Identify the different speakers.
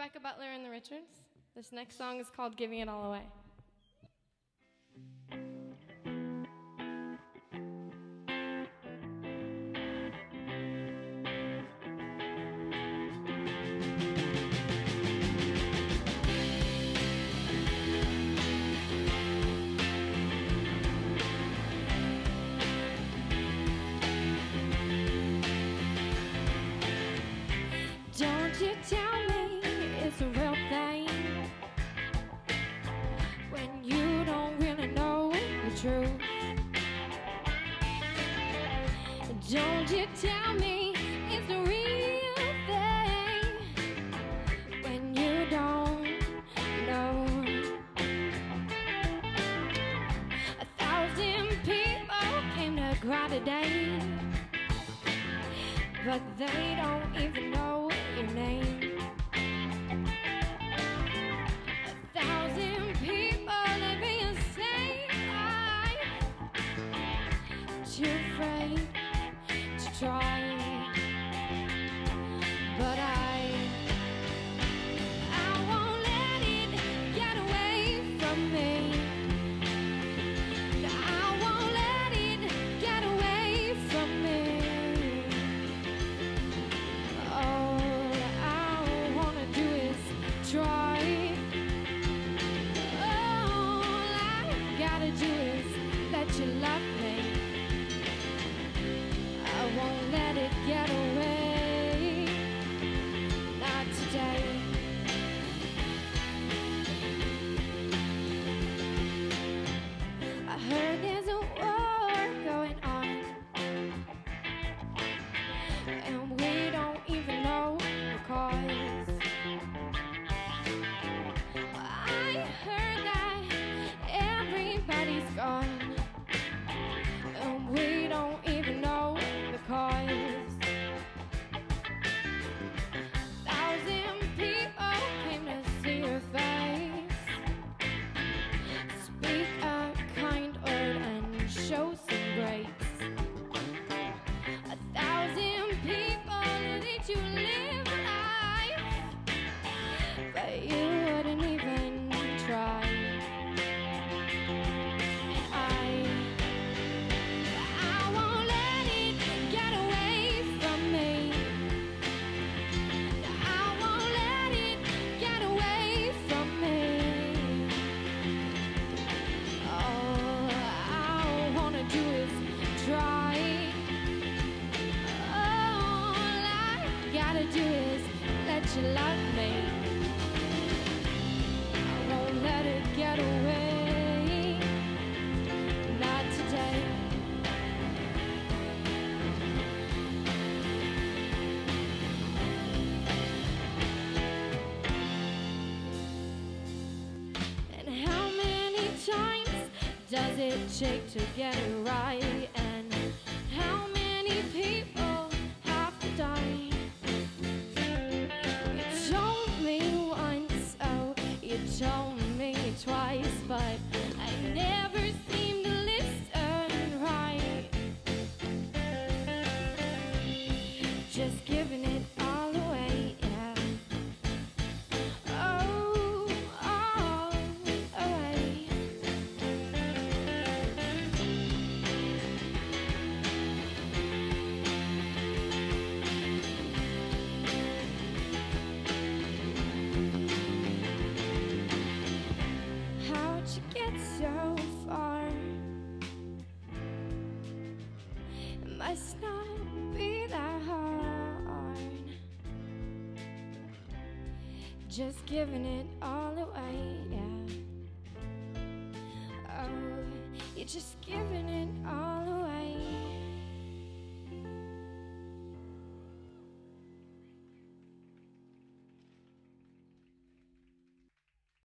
Speaker 1: Rebecca Butler and the Richards. This next song is called Giving It All Away.
Speaker 2: Don't you tell me it's a real thing when you don't know. A thousand people came to cry today, but they don't even know your name. too afraid to try you love me. I won't let it get away. Not today. And how many times does it take to get it right? must not be that hard. Just giving it all away, yeah. Oh, you're just giving it all away.